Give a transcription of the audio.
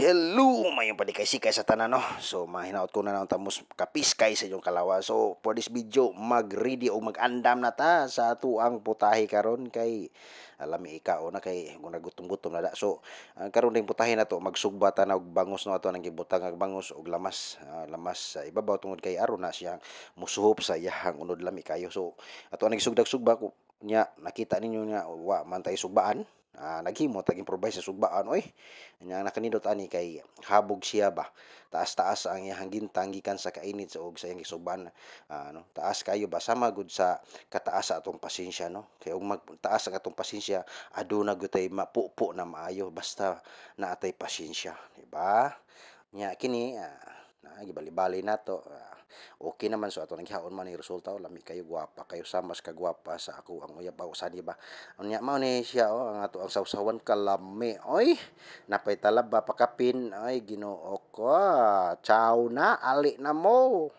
Hello, mayong padikay-sikay sa tanan, no? So, mahinaot ko na naman tamos kapiskay sa inyong kalawa. So, for this video, mag-ready o mag-andam na ta sa tuang putahe karon kay alami ikaw na kay kung nagutom-gutom na da. So, ang karon ding putahe na to, magsugba ta na og bangos no ato nang gibutang ang bangos og lamas, ah, lamas sa ibabaw tungod kay aron na siya musuhop sa iyahang unod lami kayo. So, ato ang gisugdag-sugba ko nya nakita ninyo nga wa man tay sugbaan ah, naghimo tag improvise sa sugbaan oy. Nya nakanindot ani kay habog siya ba? Taas-taas ang iyang gintang gikan sa kainit og sa iyang sugbaan ah, ano taas kayo ba? Sama gud sa kataas sa atong pasensya no? Kay ug magtaas ang atong pasensya aduna gud tay mapupo na maayo basta naatay pasensya di ba? Nya kini ah, na gibali-bali nato ah, okay naman so ato naghihaon man ni resulta o lami kayo gwapa kayo samas ka gwapa sa ako ang uyab ako sa di ba? Unya mao ni siya oh ang ato ang sawsawan kalami. Oy napay talaba pakapin. Ay Ginoo ko ciao na ali na mo